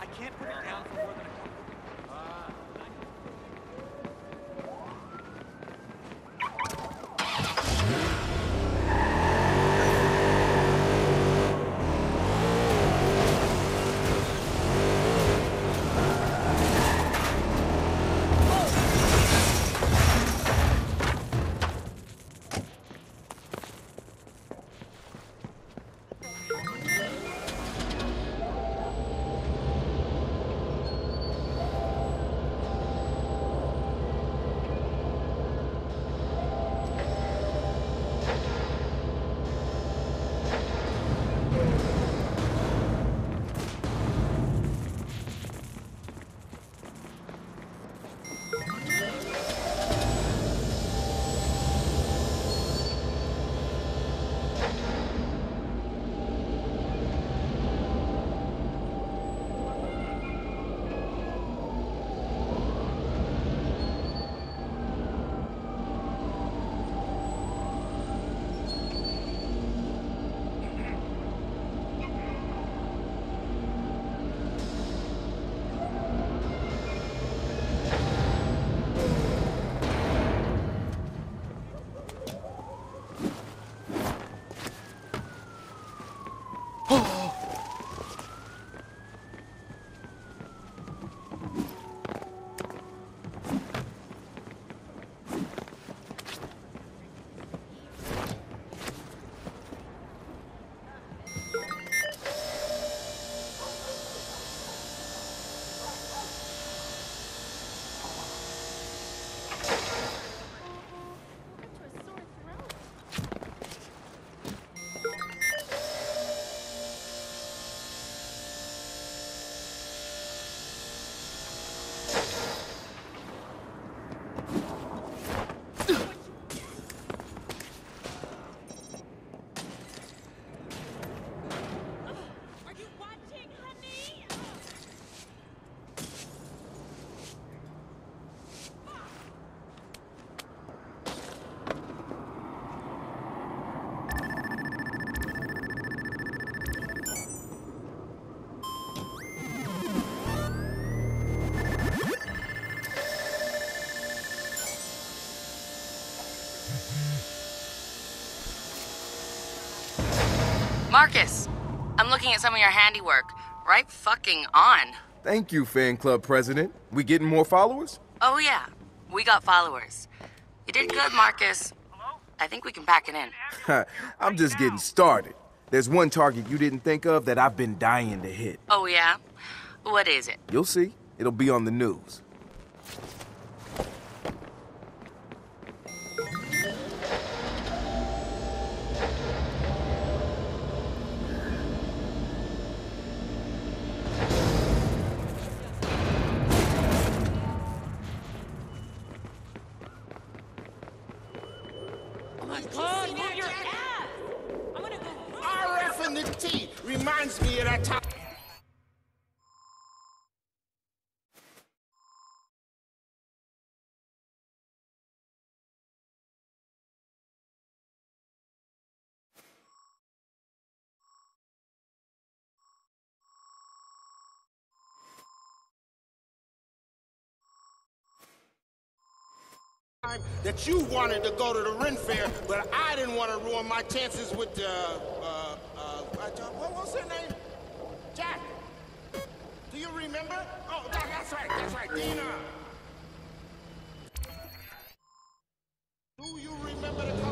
I can't put it Marcus, I'm looking at some of your handiwork. Right fucking on. Thank you, fan club president. We getting more followers? Oh yeah, we got followers. You did good, Marcus. Hello? I think we can pack it in. I'm just getting started. There's one target you didn't think of that I've been dying to hit. Oh yeah? What is it? You'll see. It'll be on the news. That you wanted to go to the Ren Fair, but I didn't want to ruin my chances with the, uh, uh, what was her name? Jack. Do you remember? Oh, that, that's right, that's right, Dina. Do you remember the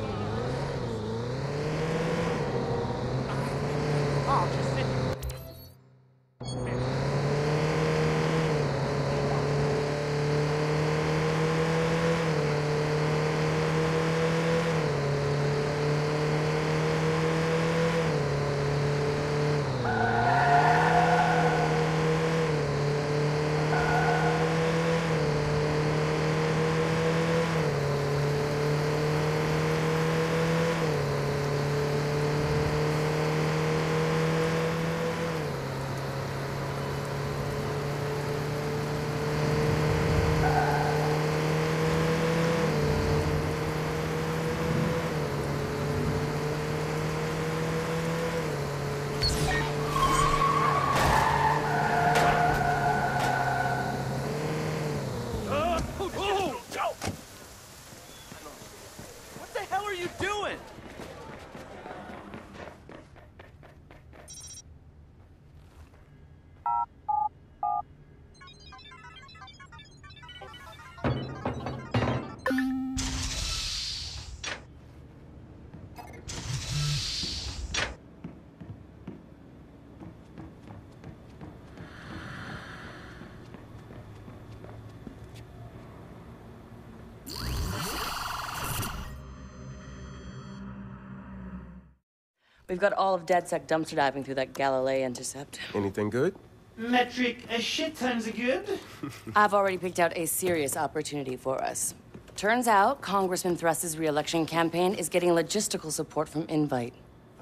We've got all of DedSec dumpster diving through that Galilei intercept. Anything good? Metric a shit tons of good. I've already picked out a serious opportunity for us. Turns out Congressman Thrust's re-election campaign is getting logistical support from Invite,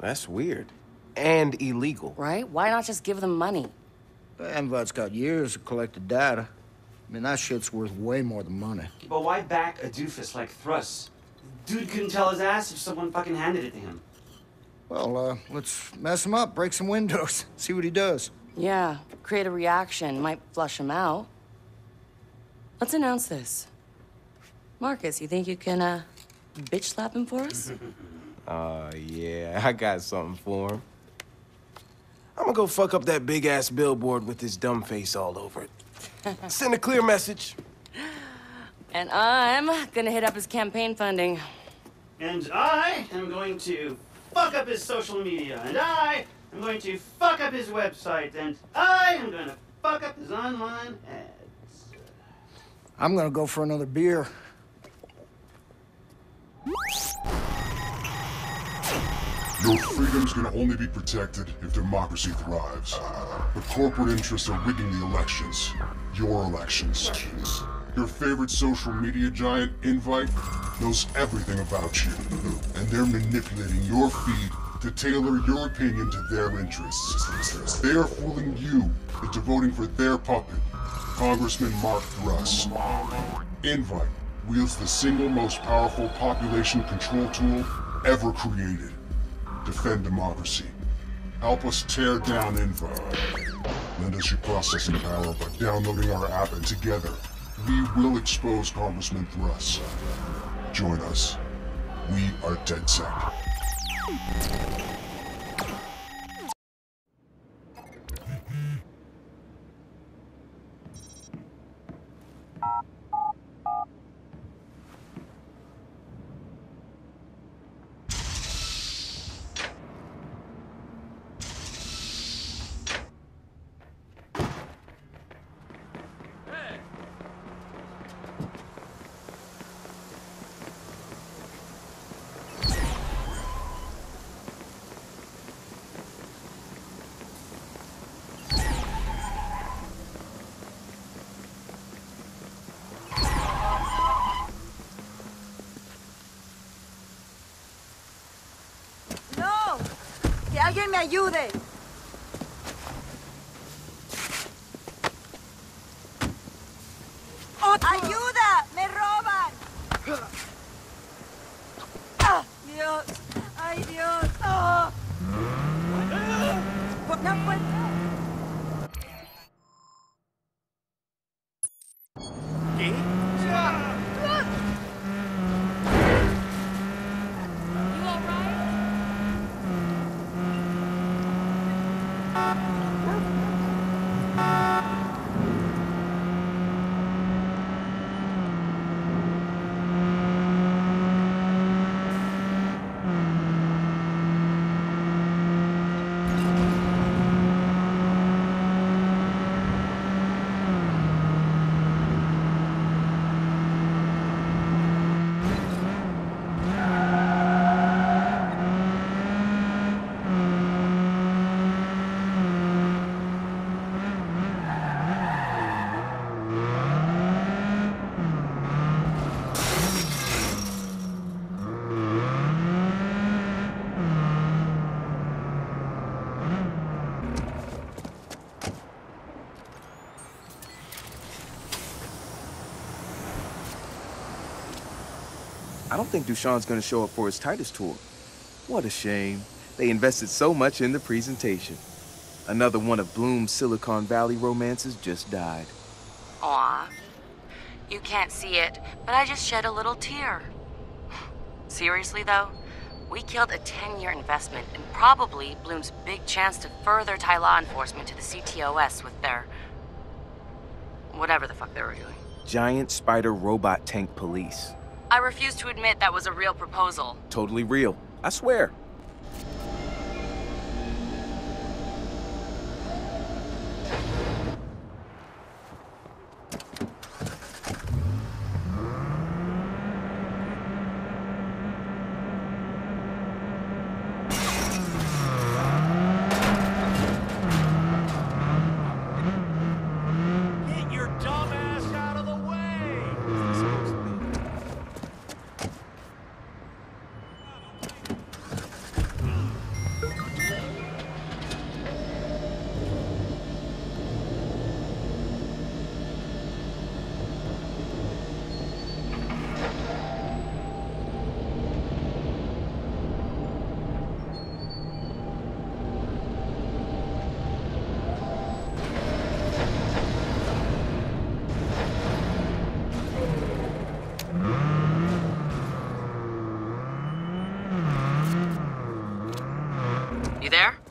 That's weird. And illegal. right? Why not just give them money? Invite's got years of collected data. I mean, that shit's worth way more than money. But why back a doofus like Thrust? Dude couldn't tell his ass if someone fucking handed it to him. Well, uh, let's mess him up, break some windows, see what he does. Yeah, create a reaction, might flush him out. Let's announce this. Marcus, you think you can, uh, bitch slap him for us? Uh, yeah, I got something for him. I'm gonna go fuck up that big ass billboard with his dumb face all over it. Send a clear message. and I'm gonna hit up his campaign funding. And I am going to fuck up his social media. And I am going to fuck up his website. And I am going to fuck up his online ads. I'm gonna go for another beer. Your freedoms can only be protected if democracy thrives. But corporate interests are rigging the elections. Your elections. Your favorite social media giant, Invite, knows everything about you. And they're manipulating your feed to tailor your opinion to their interests. They are fooling you into voting for their puppet, Congressman Mark Thrust. Invite wields the single most powerful population control tool ever created. Defend democracy. Help us tear down Invite. Lend us your processing power by downloading our app and together, we will expose Congressman Thrust. Join us. We are DedSec. Ayude! I don't think Dushan's gonna show up for his Titus tour. What a shame. They invested so much in the presentation. Another one of Blume's Silicon Valley romances just died. Aw. You can't see it, but I just shed a little tear. Seriously, though, we killed a 10 year investment and probably Blume's big chance to further tie law enforcement to the CTOS with their. whatever the fuck they were doing. Giant spider robot tank police. I refuse to admit that was a real proposal. Totally real. I swear.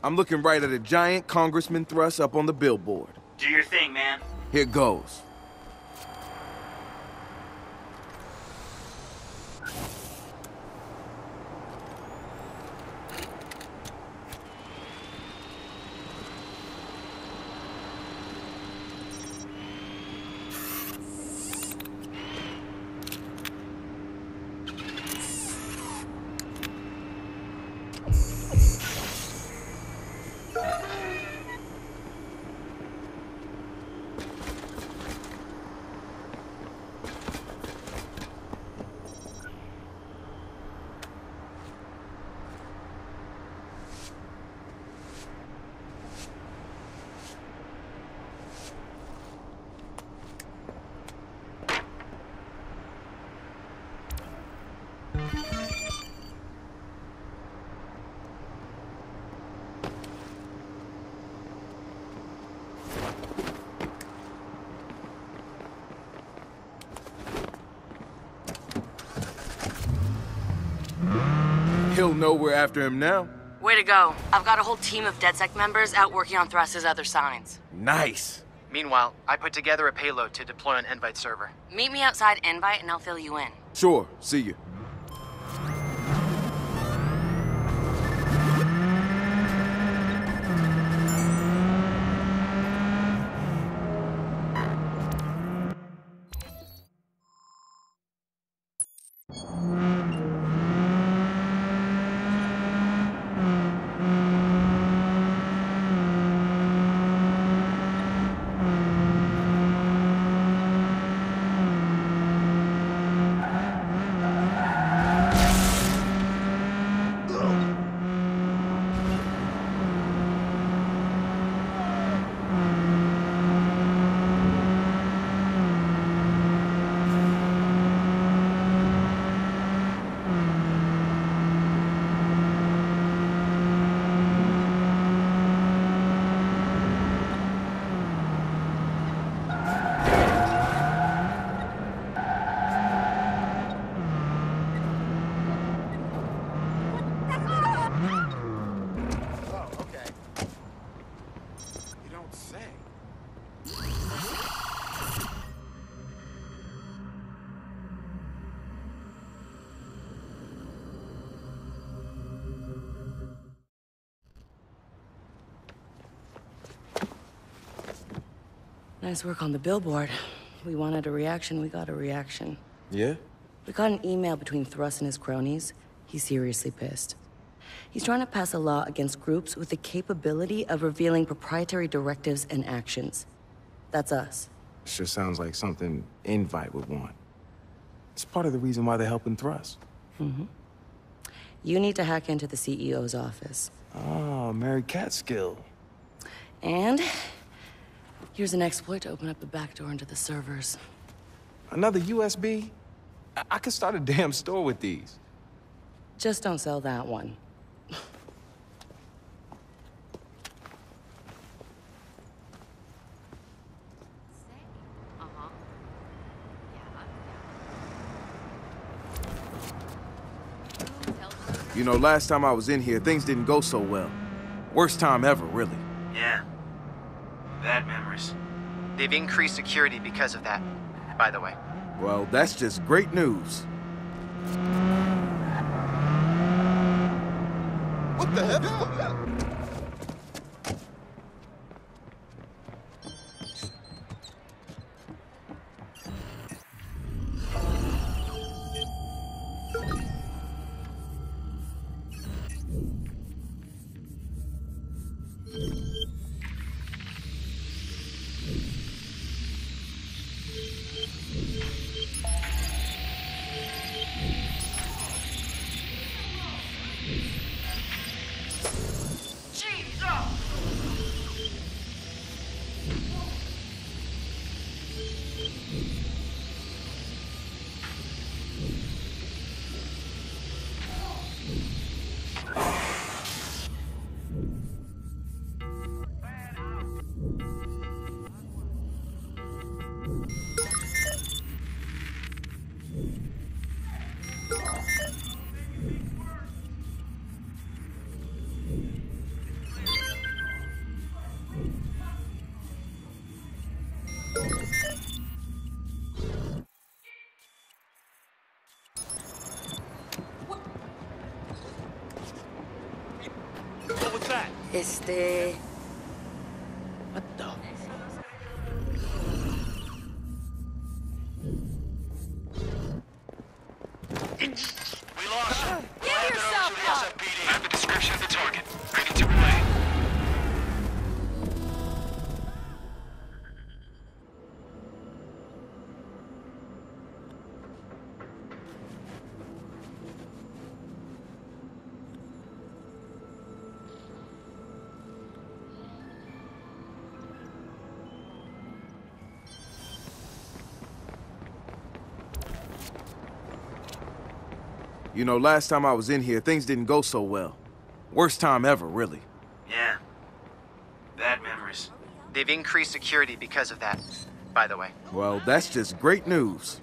I'm looking right at a giant Congressman thrust up on the billboard. Do your thing, man. Here goes. He'll know we're after him now. Way to go. I've got a whole team of DedSec members out working on Thrust's other signs. Nice. Meanwhile, I put together a payload to deploy on Invite server. Meet me outside Invite and I'll fill you in. Sure, see you. Nice work on the billboard. We wanted a reaction, we got a reaction. Yeah? We got an email between Thrust and his cronies. He's seriously pissed. He's trying to pass a law against groups with the capability of revealing proprietary directives and actions. That's us. Sure sounds like something Invite would want. It's part of the reason why they're helping Thrust. Mm-hmm. You need to hack into the CEO's office. Oh, Mary Catskill. And here's an exploit to open up the back door into the servers. Another USB? I, I could start a damn store with these. Just don't sell that one. You know, last time I was in here, things didn't go so well. Worst time ever, really. Yeah. Bad memories. They've increased security because of that, by the way. Well, that's just great news. What the hell? Este. You know, last time I was in here, things didn't go so well. Worst time ever, really. Yeah. Bad memories. They've increased security because of that, by the way. Well, that's just great news.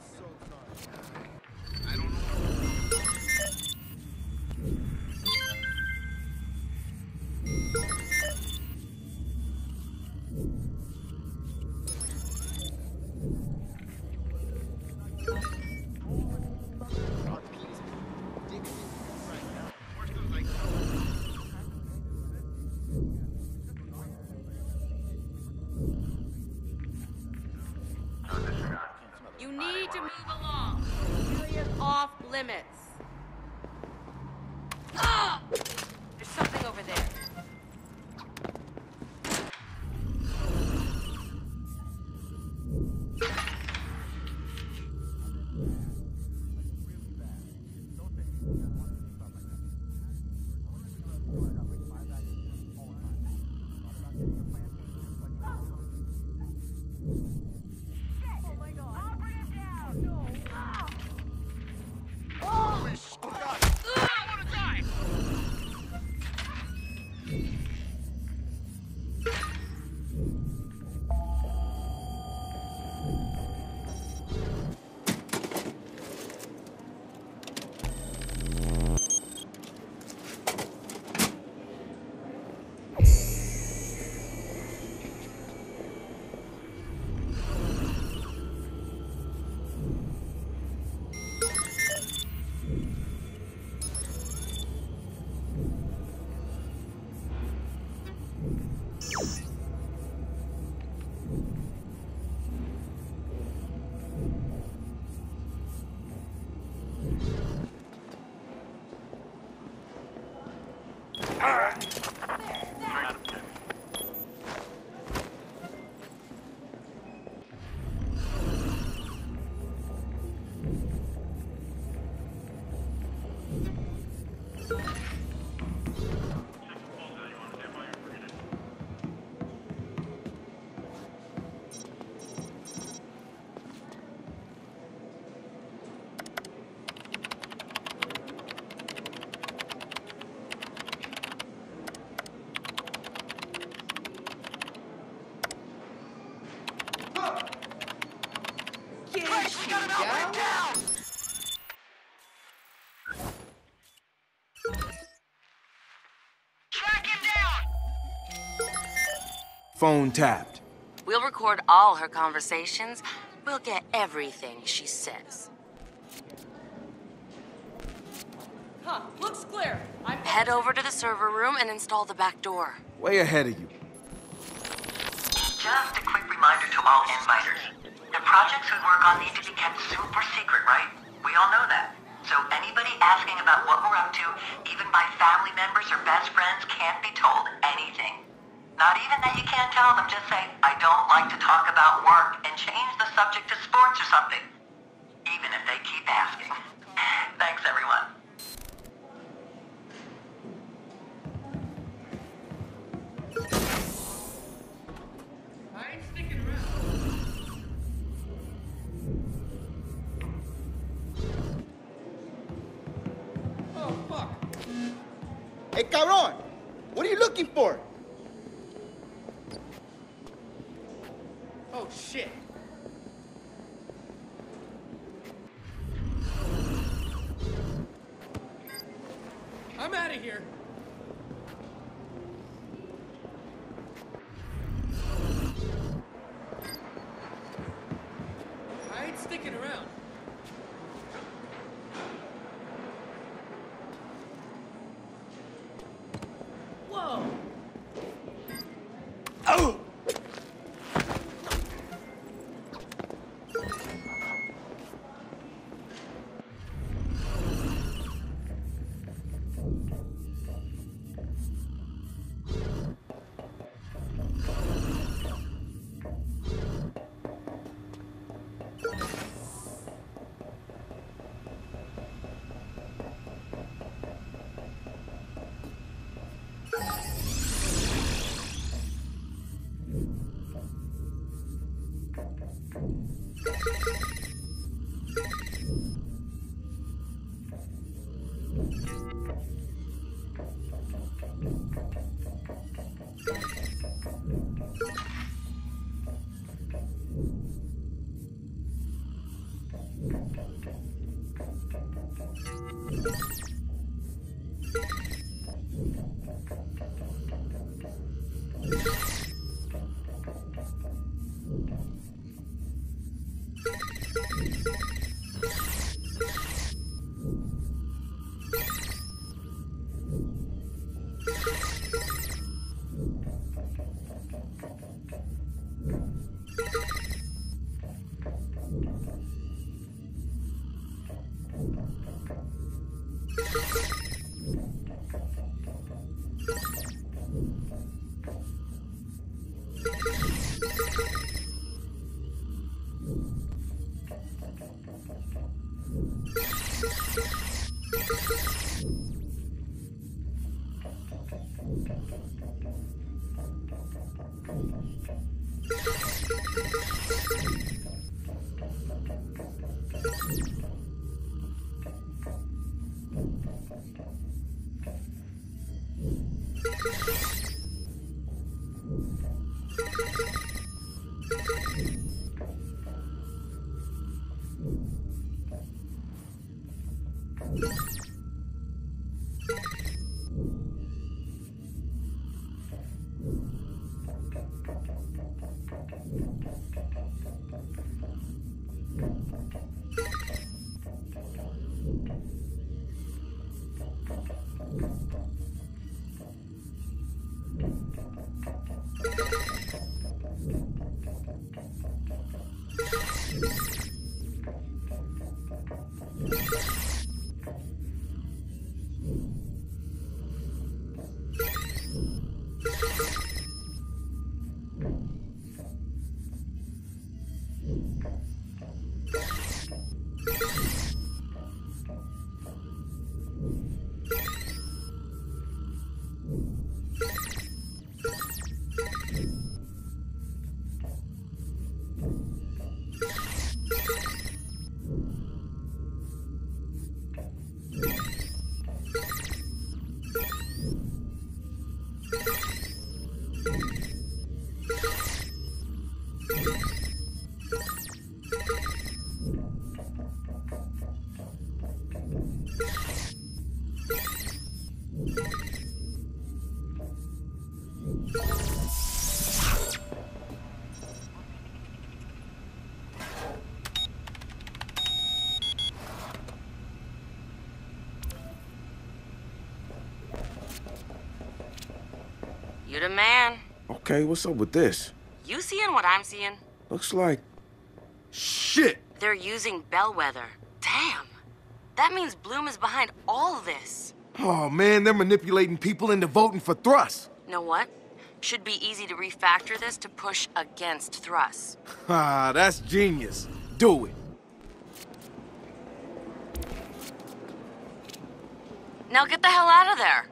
Ah! Phone tapped. We'll record all her conversations. We'll get everything she says. Huh, looks clear. I'm Head over to the server room and install the back door. Way ahead of you. Just a quick reminder to all inviters. The projects we work on need to be kept super secret, right? We all know that. So anybody asking about what we're up to, even by family members or best friends, can't be told anything. Not even that you can't tell them, just say, I don't like to talk about work, and change the subject to sports or something. Even if they keep asking. Thank you. You the man. Okay, what's up with this? You seeing what I'm seeing? Looks like... Shit! They're using Bellwether. Damn. That means Blume is behind all this. Oh, man, they're manipulating people into voting for Thrust. Know what? Should be easy to refactor this to push against Thrust. Ah, that's genius. Do it. Now get the hell out of there.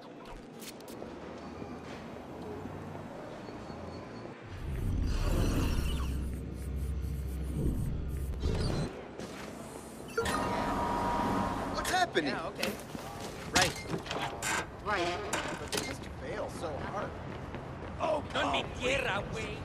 What's happening? Yeah, okay. Right. Right. But they just fail so hard. Oh, no mi tierra, güey.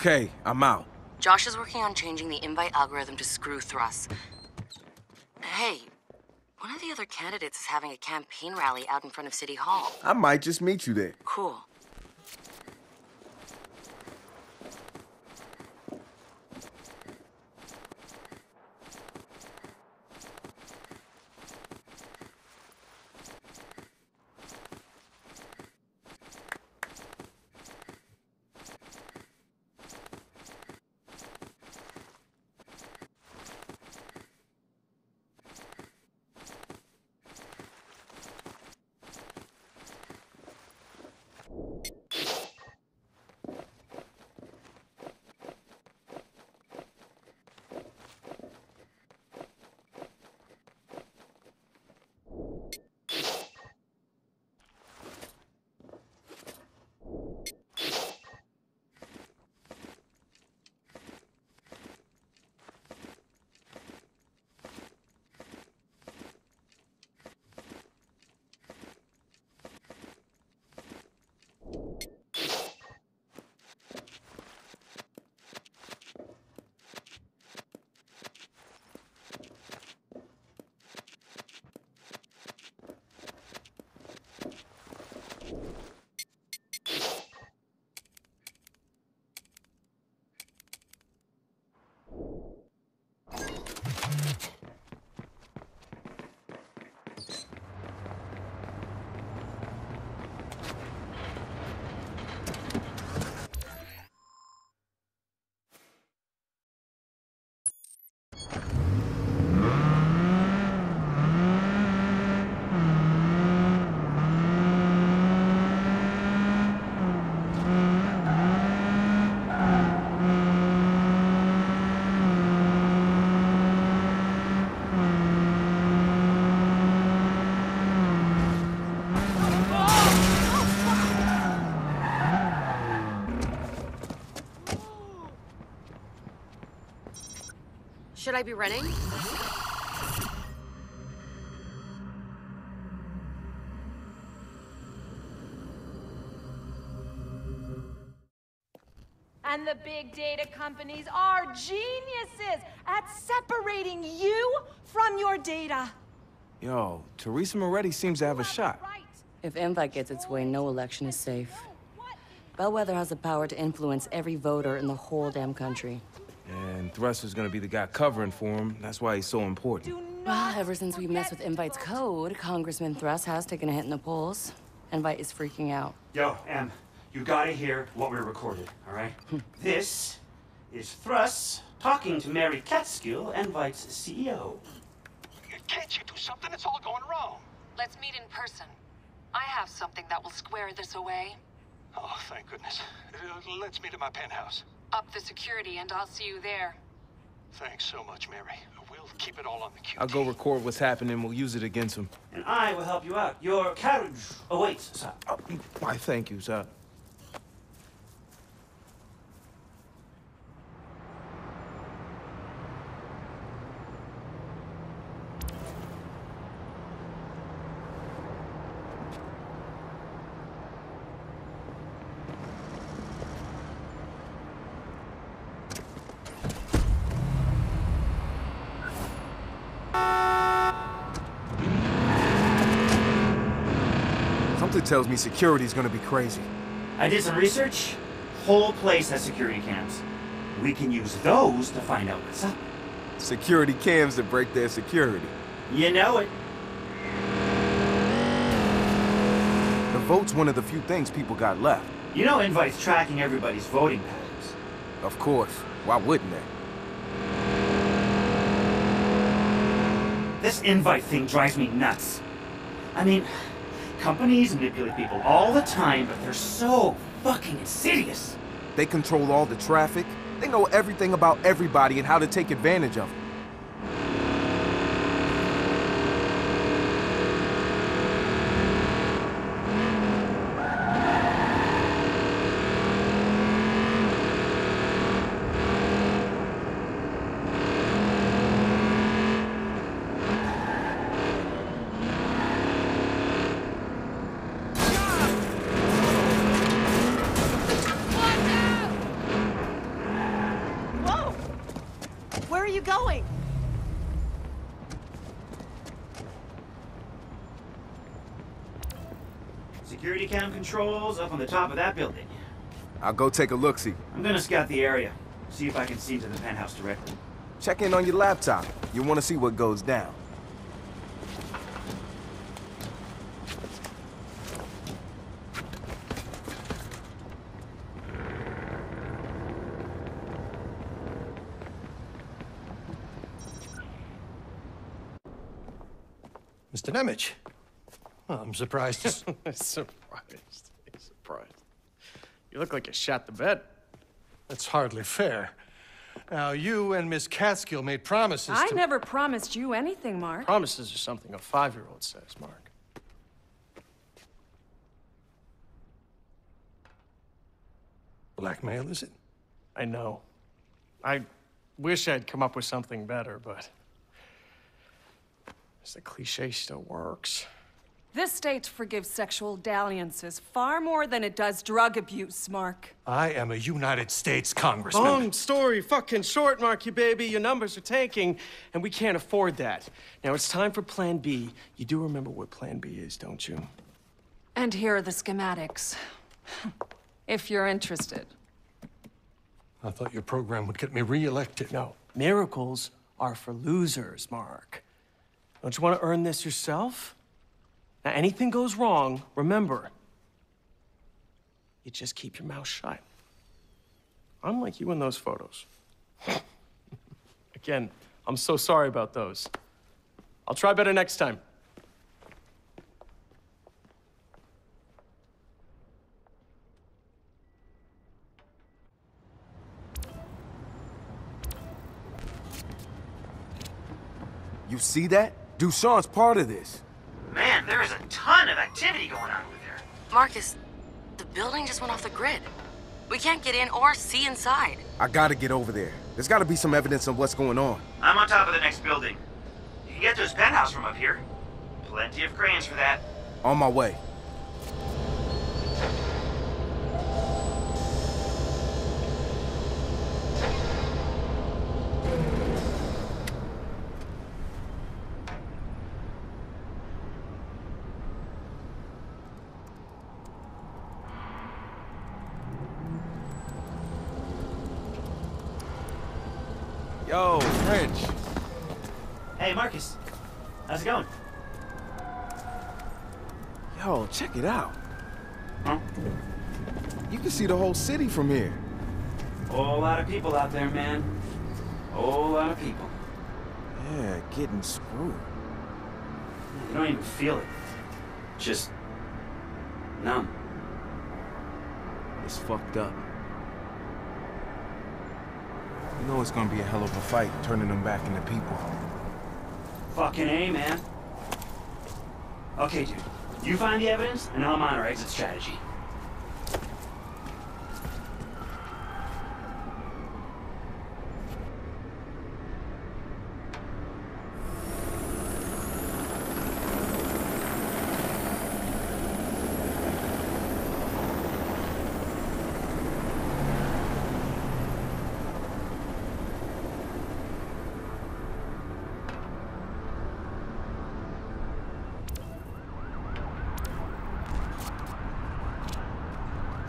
Okay, I'm out. Josh is working on changing the invite algorithm to screw Thrust. Hey, one of the other candidates is having a campaign rally out in front of City Hall. I might just meet you there. Cool. Should I be running? And the big data companies are geniuses at separating you from your data. Yo, Teresa Moretti seems to have a shot. If Invite gets its way, no election is safe. Bellwether has the power to influence every voter in the whole damn country. And Thruster's gonna be the guy covering for him. That's why he's so important. Well, ever since we messed with Invite's code, Congressman Thrust has taken a hit in the polls. Invite is freaking out. Yo, Em, you gotta hear what we recorded, all right? this is Thruss talking to Mary Catskill, Invite's CEO. Can't you do something? It's all going wrong. Let's meet in person. I have something that will square this away. Oh, thank goodness. Uh, Let's meet at my penthouse. Up the security, and I'll see you there. Thanks so much, Mary. We'll keep it all on the I'll go record what's happening. We'll use it against him. And I will help you out. Your carriage awaits, sir. Oh, Why, thank you, sir. Something tells me security's gonna be crazy. I did some research. Whole place has security cams. We can use those to find out what's up. Security cams that break their security. You know it. The vote's one of the few things people got left. You know Invite's tracking everybody's voting patterns. Of course. Why wouldn't they? This Invite thing drives me nuts. I mean, companies manipulate people all the time, but they're so fucking insidious. They control all the traffic. They know everything about everybody and how to take advantage of it. Whoa! Where are you going? Security cam controls up on the top of that building. I'll go take a look-see. I'm gonna scout the area. See if I can see to the penthouse directly. Check in on your laptop. You want to see what goes down. Mr. Nemec. Well, I'm surprised. to s- surprised. Surprised. You look like you shot the bed. That's hardly fair. Now, you and Miss Catskill made promises I to... never promised you anything, Mark. Promises are something a five-year-old says, Mark. Blackmail, is it? I know. I wish I'd come up with something better, but... As the cliche still works. This state forgives sexual dalliances far more than it does drug abuse, Mark. I am a United States congressman. Long story fucking short, Marky baby. Your numbers are tanking, and we can't afford that. Now it's time for Plan B. You do remember what Plan B is, don't you? And here are the schematics. if you're interested. I thought your program would get me reelected. No, miracles are for losers, Mark. Don't you want to earn this yourself? Now, anything goes wrong, remember, you just keep your mouth shut. Unlike you in those photos. Again, I'm so sorry about those. I'll try better next time. You see that? Dushan's part of this. Man, there is a ton of activity going on over there. Marcus, the building just went off the grid. We can't get in or see inside. I gotta get over there. There's gotta be some evidence of what's going on. I'm on top of the next building. You can get to his penthouse from up here. Plenty of cranes for that. On my way. Yo, Wrench. Hey, Marcus. How's it going? Yo, check it out. Huh? You can see the whole city from here. Whole lot of people out there, man. Whole lot of people. Yeah, getting screwed. You don't even feel it. Just numb. It's fucked up. You know it's gonna be a hell of a fight, turning them back into people. Fucking A, man. Okay, dude. You find the evidence, and I'm on our exit strategy.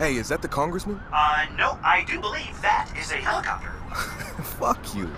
Hey, is that the congressman? Uh, no, I do believe that is a helicopter. Fuck you.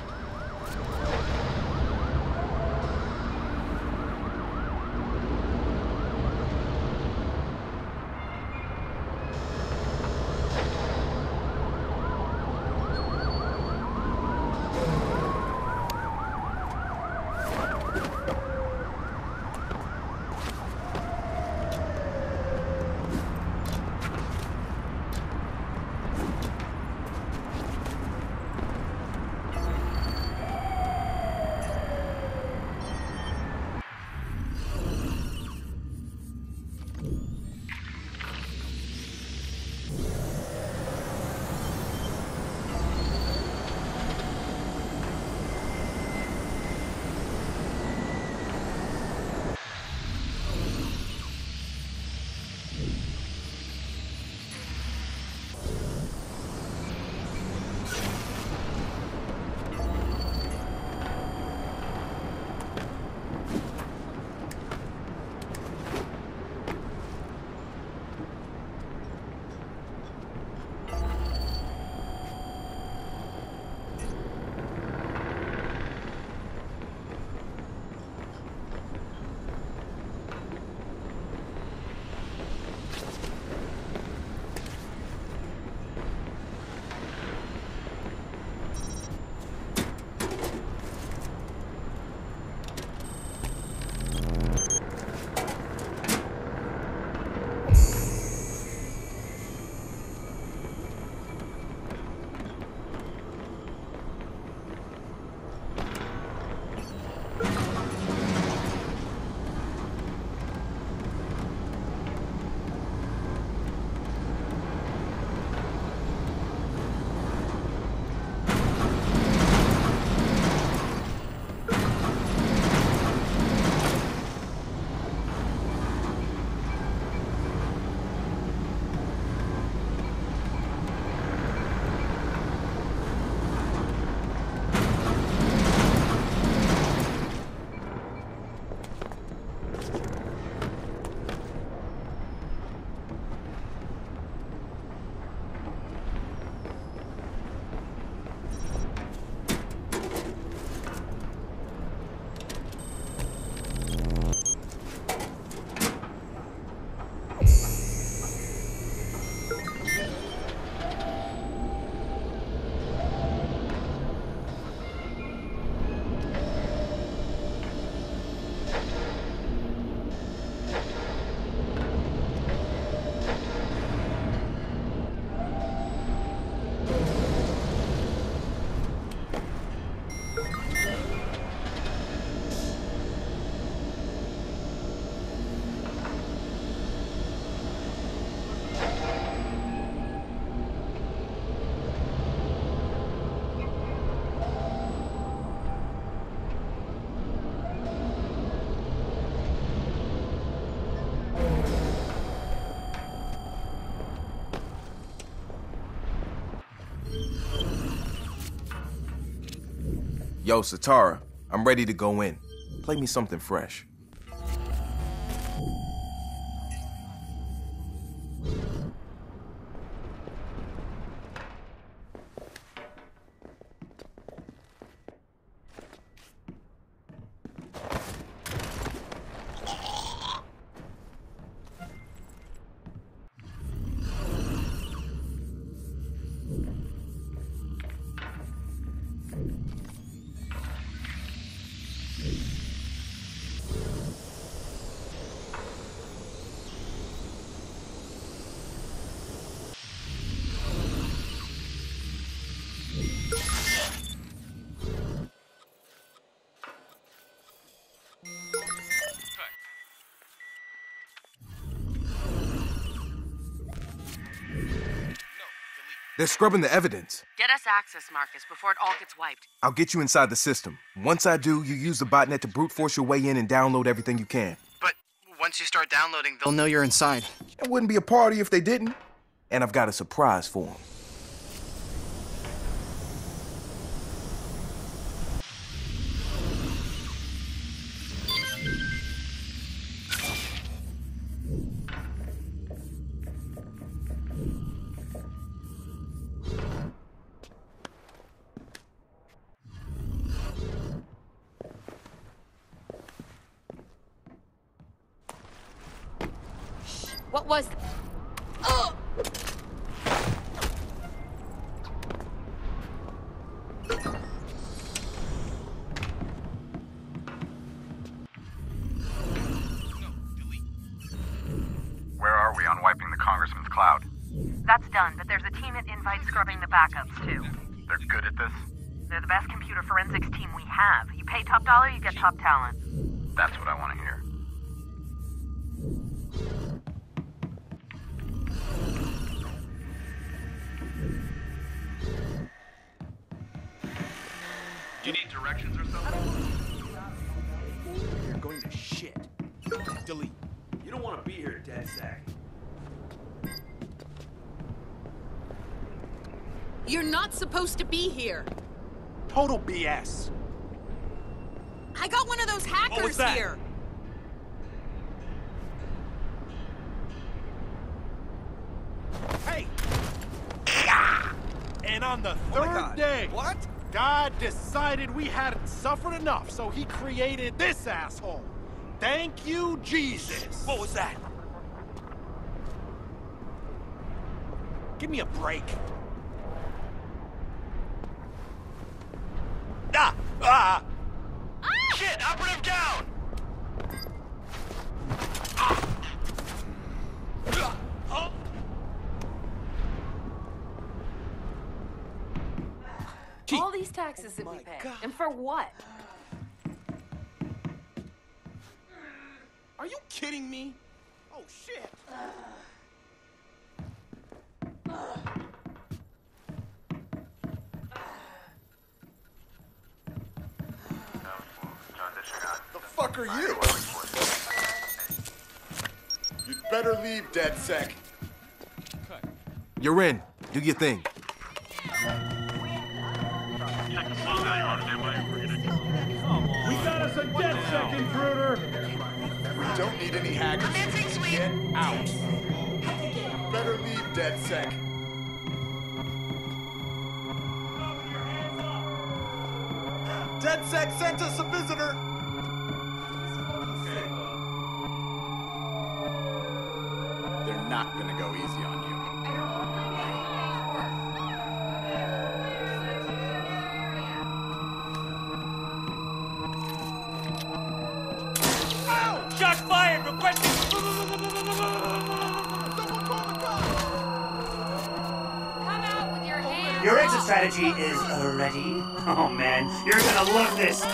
Yo, Sitara, I'm ready to go in. Play me something fresh. They're scrubbing the evidence. Get us access, Marcus, before it all gets wiped. I'll get you inside the system. Once I do, you use the botnet to brute force your way in and download everything you can. But once you start downloading, they'll know you're inside. It wouldn't be a party if they didn't. And I've got a surprise for them. You need directions or something? You're going to shit. Delete. You don't want to be here, DedSec. You're not supposed to be here. Total BS. I got one of those hackers was that? here. Hey! And on the Oh third God. day, What? God decided we hadn't suffered enough, so he created this asshole. Thank you, Jesus. What was that? Give me a break. Ah! Ah! Shit! Operative down! All these taxes that we pay. And for what? Are you kidding me? Oh, shit. The fuck are you? You'd better leave, DedSec. You're in. Do your thing. We got us a dead second intruder. We don't need any hackers. Get out. You better leave, DedSec. DedSec sent us a visitor. Your exit strategy is ready. Oh man, you're gonna love this.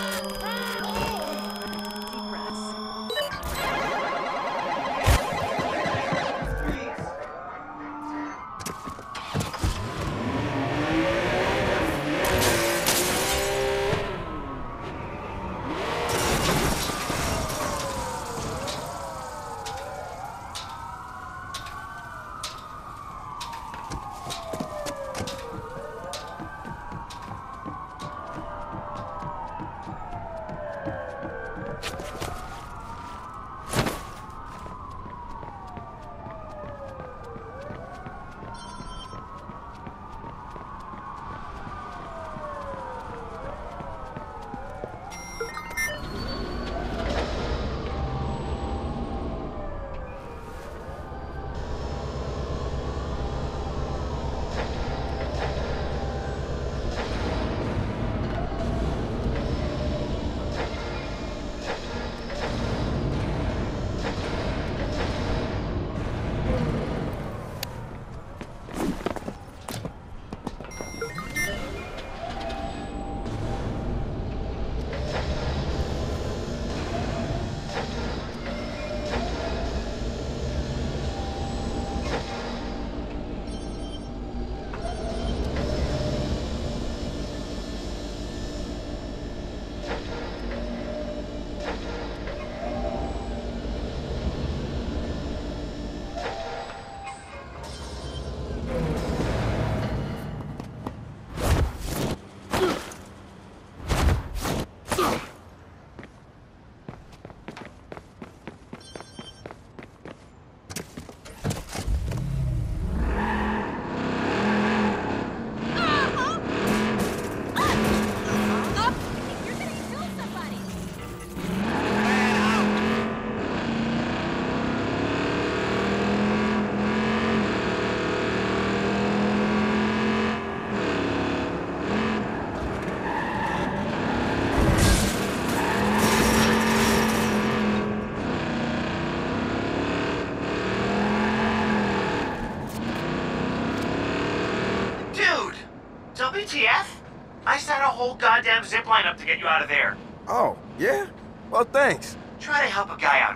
Whole goddamn zip line up to get you out of there. Oh, yeah? Well, thanks. Try to help a guy out,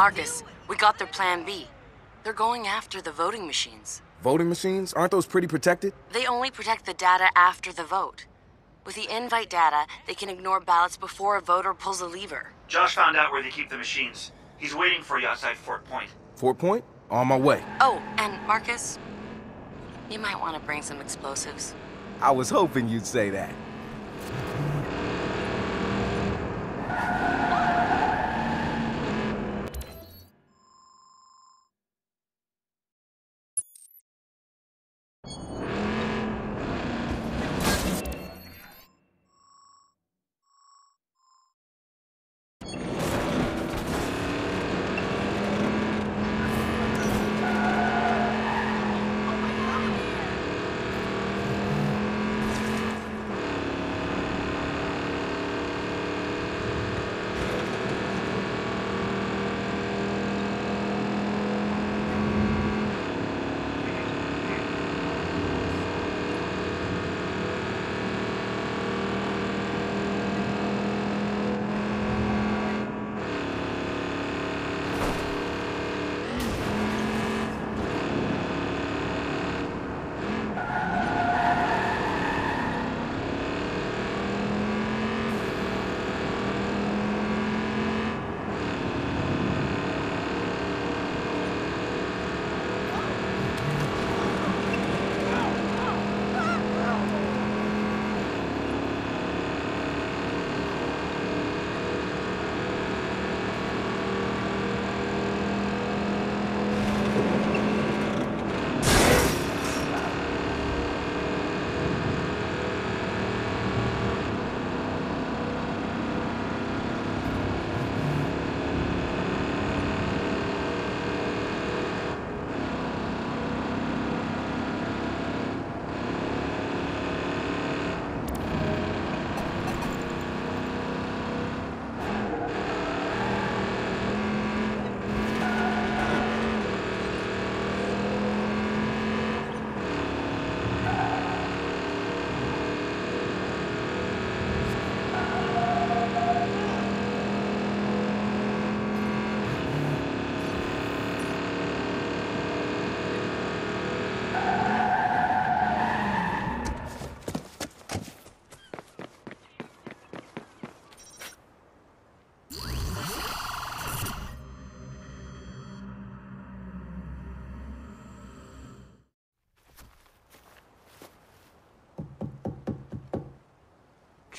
Marcus, we got their plan B. They're going after the voting machines. Voting machines? Aren't those pretty protected? They only protect the data after the vote. With the invite data, they can ignore ballots before a voter pulls a lever. Josh found out where they keep the machines. He's waiting for you outside Fort Point. Fort Point? On my way. Oh, and Marcus, you might want to bring some explosives. I was hoping you'd say that.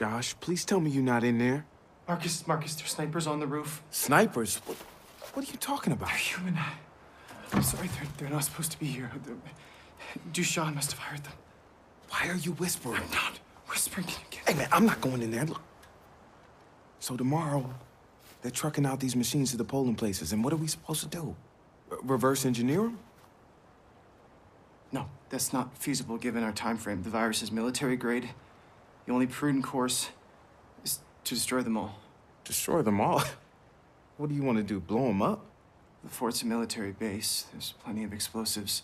Josh, please tell me you're not in there. Marcus, Marcus, there's snipers on the roof. Snipers? What, what are you talking about? They're human. I'm sorry, they're, they're not supposed to be here. Dushan must have hired them. Why are you whispering? I'm not whispering. Hey, man, I'm not going in there. Look. So tomorrow, they're trucking out these machines to the polling places, and what are we supposed to do? R reverse engineer them? No, that's not feasible given our time frame. The virus is military grade. The only prudent course is to destroy them all. Destroy them all? What do you want to do, blow them up? The fort's a military base. There's plenty of explosives.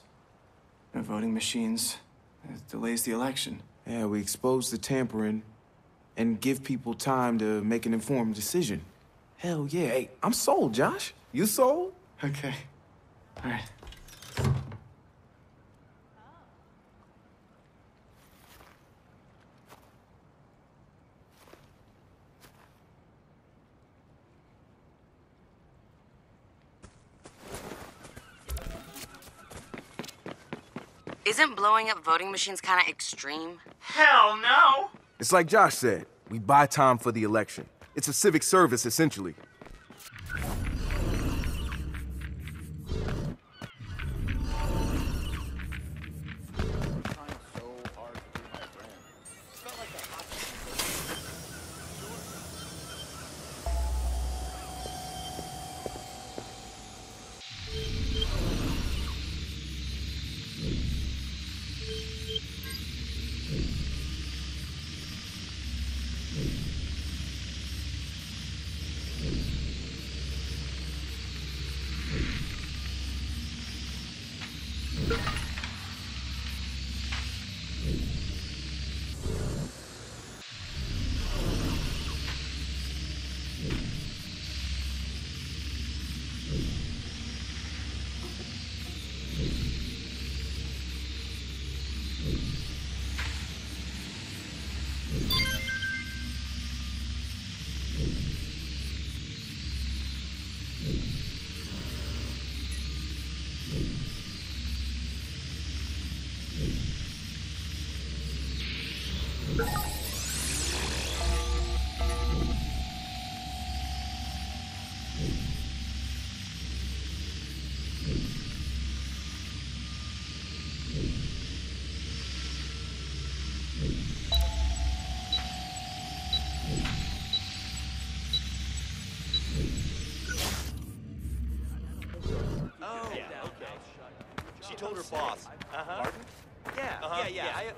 No voting machines. It delays the election. Yeah, we expose the tampering and give people time to make an informed decision. Hell yeah. Hey, I'm sold, Josh. You sold? Okay. All right. Isn't blowing up voting machines kind of extreme? Hell no! It's like Josh said, we buy time for the election. It's a civic service, essentially. Told her boss. Uh-huh. Pardon? Yeah, Uh-huh, yeah, yeah. yeah.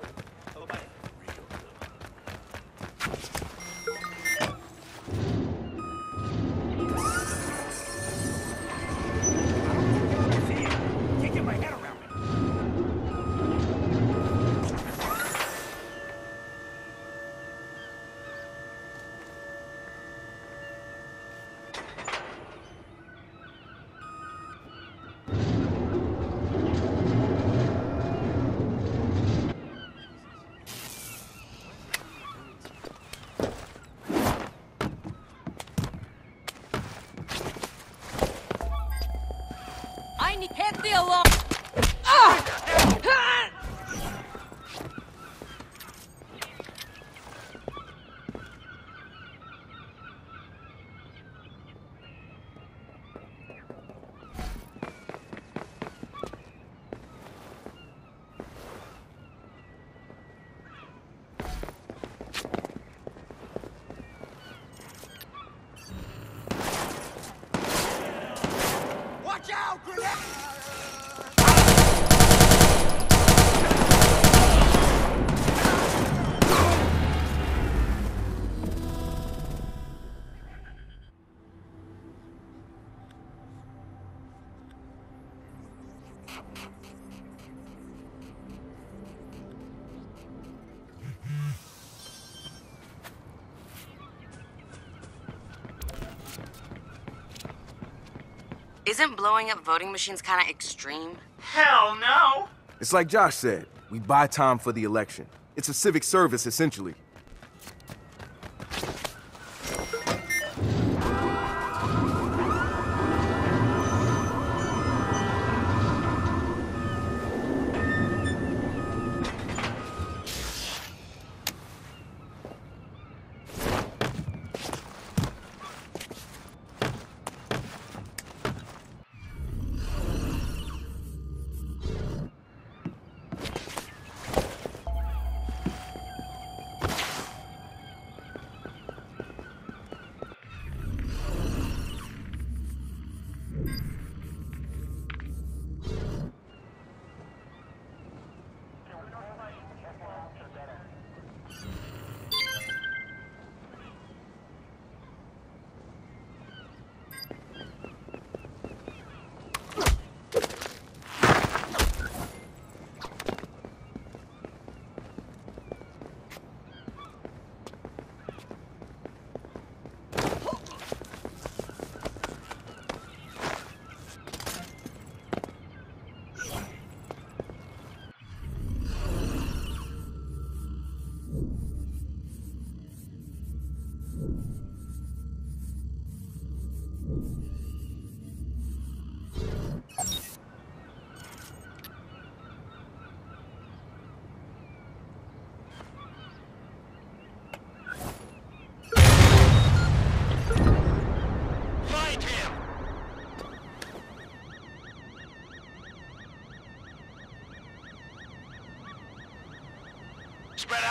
Isn't blowing up voting machines kind of extreme? Hell no! It's like Josh said, we buy time for the election. It's a civic service, essentially.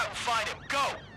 And find him. Go!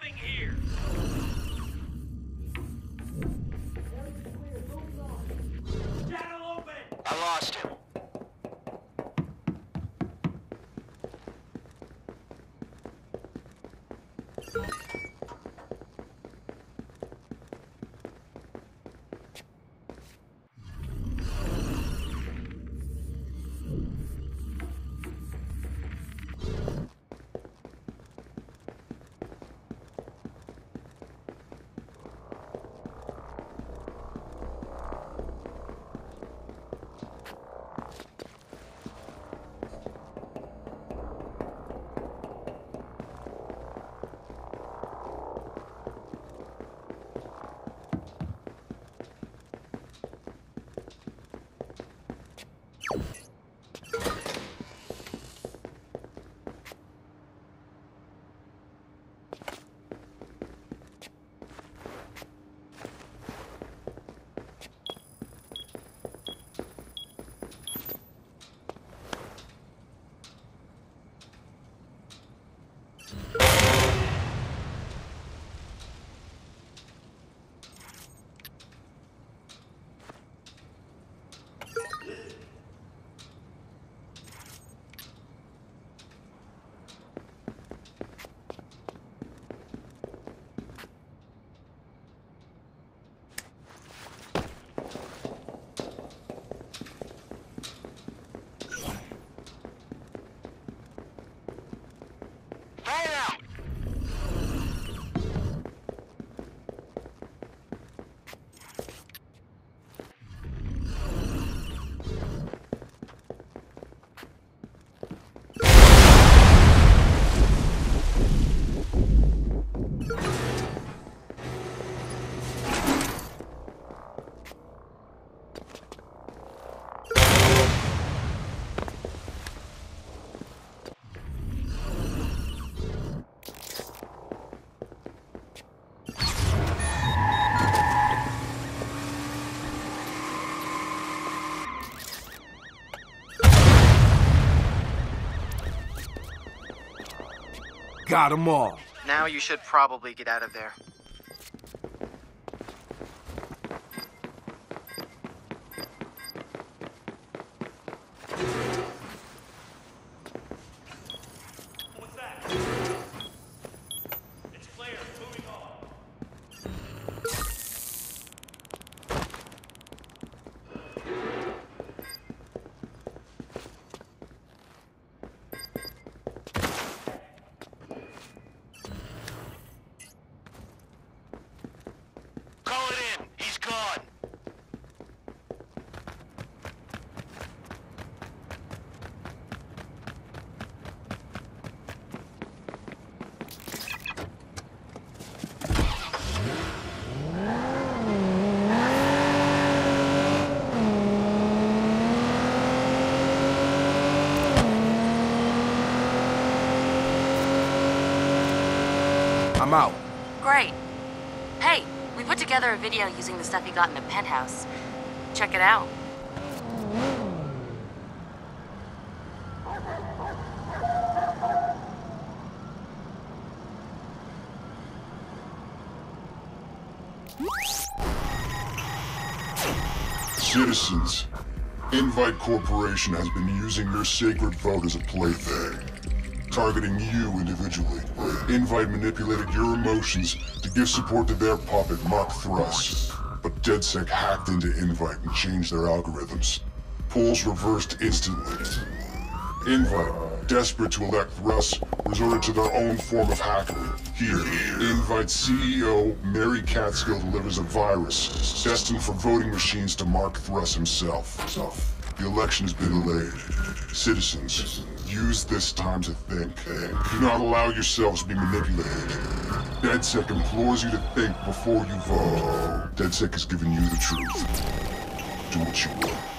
Nothing here. Got 'em all. Now you should probably get out of there. It's clear. Moving on. Call it in. He's gone. I'm out. Great. Hey, we put together a video using the stuff he got in the penthouse. Check it out. Citizens, Invite Corporation has been using your sacred vote as a plaything, targeting you individually. Invite manipulated your emotions to give support to their puppet, Mark Thrust. But DedSec hacked into Invite and changed their algorithms. Polls reversed instantly. Invite, desperate to elect Thrust, resorted to their own form of hackery. Here, Invite CEO Mary Catskill delivers a virus destined for voting machines to Mark Thrust himself. The election has been delayed. Citizens, use this time to think. Do not allow yourselves to be manipulated. DedSec implores you to think before you vote. DedSec has given you the truth. Do what you will.